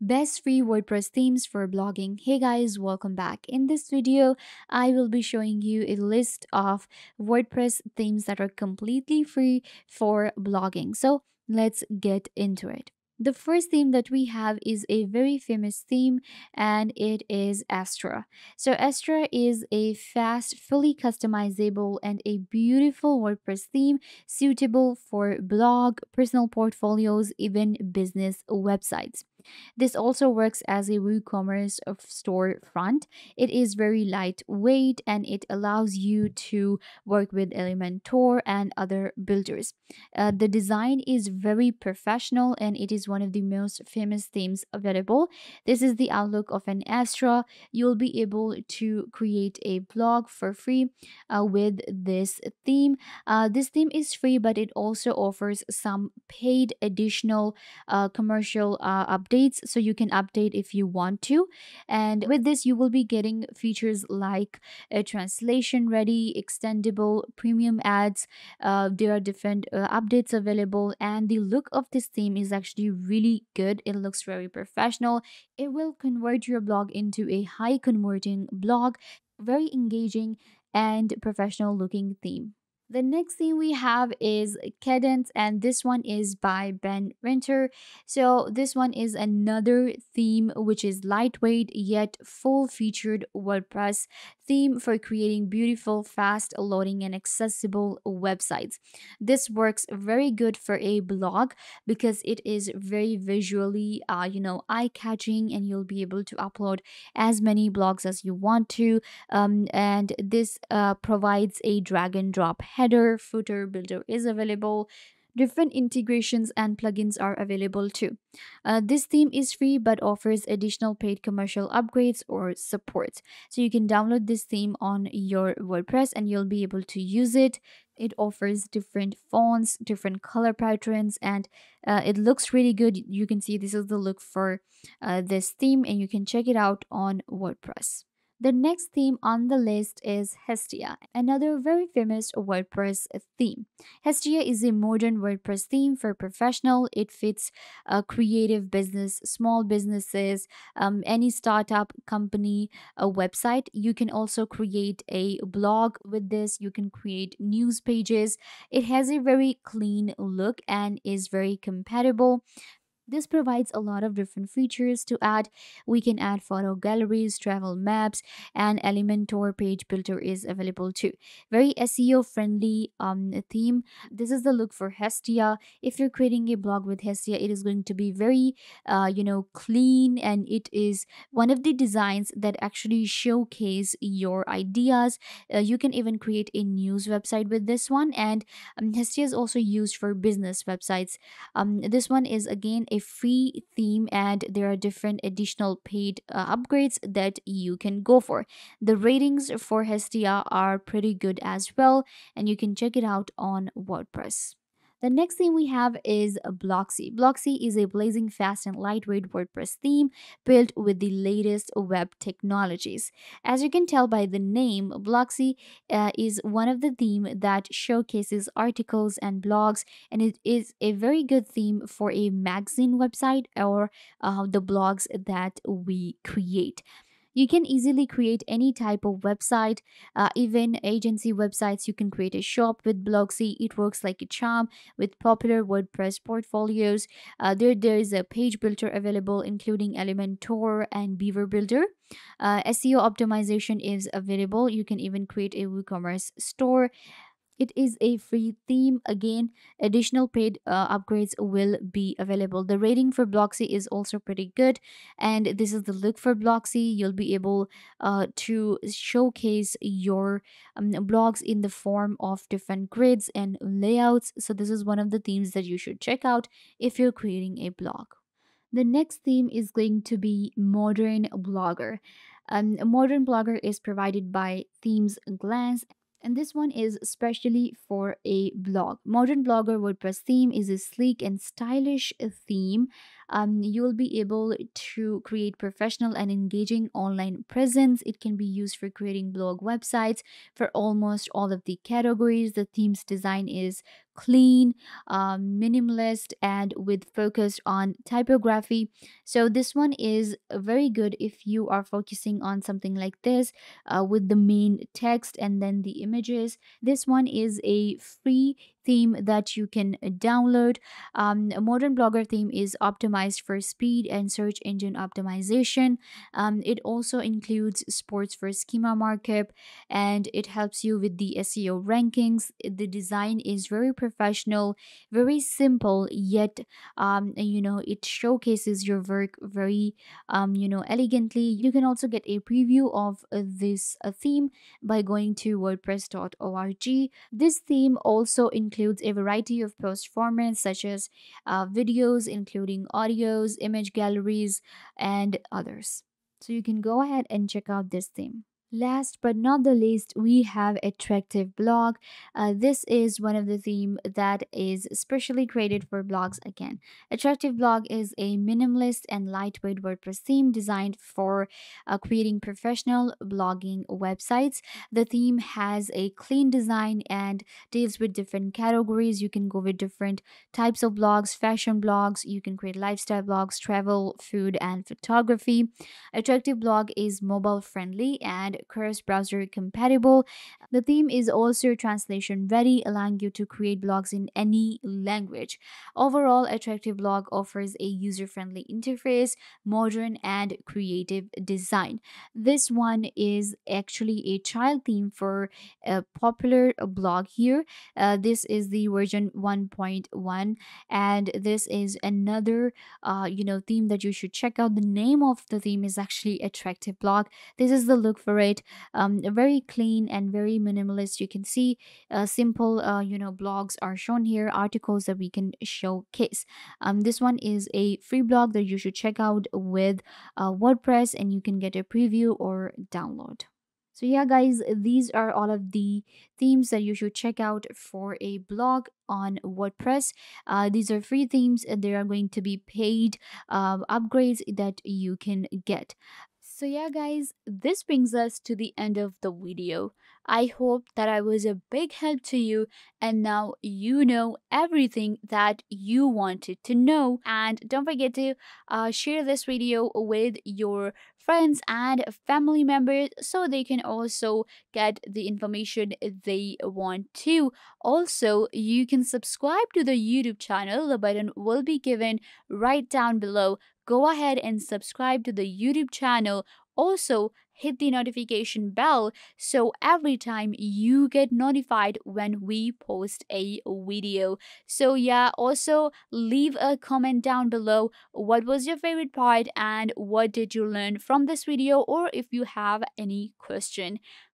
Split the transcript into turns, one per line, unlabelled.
Best free WordPress themes for blogging. Hey guys, welcome back. In this video, I will be showing you a list of WordPress themes that are completely free for blogging. So let's get into it. The first theme that we have is a very famous theme and it is Astra. So Astra is a fast, fully customizable and a beautiful WordPress theme suitable for blog, personal portfolios, even business websites. This also works as a WooCommerce store front. It is very lightweight and it allows you to work with Elementor and other builders. Uh, the design is very professional and it is one of the most famous themes available. This is the outlook of an Astra. You'll be able to create a blog for free uh, with this theme. Uh, this theme is free, but it also offers some paid additional uh, commercial uh, updates so you can update if you want to. And with this, you will be getting features like a translation ready, extendable, premium ads. Uh, there are different uh, updates available, and the look of this theme is actually really good. It looks very professional. It will convert your blog into a high converting blog, very engaging and professional looking theme. The next thing we have is Kadence, and this one is by Ben Ritner. So, this one is another theme which is lightweight yet full featured WordPress theme for creating beautiful, fast loading, and accessible websites. This works very good for a blog because it is very visually, uh, you know, eye catching, and you'll be able to upload as many blogs as you want to. Um, and this uh, provides a drag and drop header, footer builder is available different integrations and plugins are available too. Uh, this theme is free but offers additional paid commercial upgrades or support. So you can download this theme on your WordPress and you'll be able to use it. It offers different fonts, different color patterns, and uh, it looks really good. You can see this is the look for uh, this theme, and you can check it out on WordPress. The next theme on the list is Hestia, another very famous WordPress theme. Hestia is a modern WordPress theme for professional. It fits a creative business, small businesses, um, any startup company, a website. You can also create a blog with this. You can create news pages. It has a very clean look and is very compatible this provides a lot of different features to add. We can add photo galleries, travel maps, and Elementor page builder is available too. Very SEO friendly um, theme. This is the look for Hestia. If you're creating a blog with Hestia, it is going to be very, uh, you know, clean and it is one of the designs that actually showcase your ideas. Uh, you can even create a news website with this one, and um, Hestia is also used for business websites. Um, this one is again a free theme and there are different additional paid uh, upgrades that you can go for. The ratings for Hestia are pretty good as well and you can check it out on WordPress. The next thing we have is Blocksy. Blocksy is a blazing fast and lightweight WordPress theme built with the latest web technologies. As you can tell by the name, Blocksy uh, is one of the theme that showcases articles and blogs and it is a very good theme for a magazine website or uh, the blogs that we create. You can easily create any type of website, uh, even agency websites. You can create a shop with Blocksy. It works like a charm with popular WordPress portfolios. Uh, there, there is a page builder available, including Elementor and Beaver Builder. Uh, SEO optimization is available. You can even create a WooCommerce store. It is a free theme. Again, additional paid uh, upgrades will be available. The rating for Blocksy is also pretty good. And this is the look for Blocksy. You'll be able uh, to showcase your um, blogs in the form of different grids and layouts. So this is one of the themes that you should check out if you're creating a blog. The next theme is going to be Modern Blogger. Um, modern blogger is provided by Themes Glance and this one is especially for a blog. Modern Blogger WordPress theme is a sleek and stylish theme um, you will be able to create professional and engaging online presence. It can be used for creating blog websites for almost all of the categories. The theme's design is clean, um, minimalist, and with focus on typography. So this one is very good if you are focusing on something like this uh, with the main text and then the images. This one is a free theme that you can download. Um, modern blogger theme is optimized for speed and search engine optimization. Um, it also includes sports for schema markup and it helps you with the SEO rankings. The design is very professional, very simple, yet um, you know it showcases your work very um, you know elegantly. You can also get a preview of uh, this uh, theme by going to wordpress.org. This theme also includes a variety of post formats such as uh, videos, including audios, image galleries, and others. So you can go ahead and check out this theme. Last but not the least, we have Attractive Blog. Uh, this is one of the theme that is specially created for blogs again. Attractive Blog is a minimalist and lightweight WordPress theme designed for uh, creating professional blogging websites. The theme has a clean design and deals with different categories. You can go with different types of blogs, fashion blogs, you can create lifestyle blogs, travel, food, and photography. Attractive Blog is mobile friendly and cross browser compatible. The theme is also translation ready, allowing you to create blogs in any language. Overall, Attractive Blog offers a user friendly interface, modern and creative design. This one is actually a child theme for a popular blog here. Uh, this is the version 1.1, and this is another uh, you know theme that you should check out. The name of the theme is actually Attractive Blog. This is the look for it um, very clean and very minimalist. You can see uh, simple uh, you know blogs are shown here articles that we can showcase. Um, this one is a free blog that you should check out with uh, wordpress and you can get a preview or download. So yeah guys these are all of the themes that you should check out for a blog on wordpress. Uh, these are free themes there are going to be paid uh, upgrades that you can get so yeah guys, this brings us to the end of the video. I hope that I was a big help to you and now you know everything that you wanted to know. And don't forget to uh, share this video with your friends and family members so they can also get the information they want to. Also, you can subscribe to the YouTube channel. The button will be given right down below go ahead and subscribe to the YouTube channel. Also, hit the notification bell so every time you get notified when we post a video. So, yeah, also leave a comment down below what was your favorite part and what did you learn from this video or if you have any question.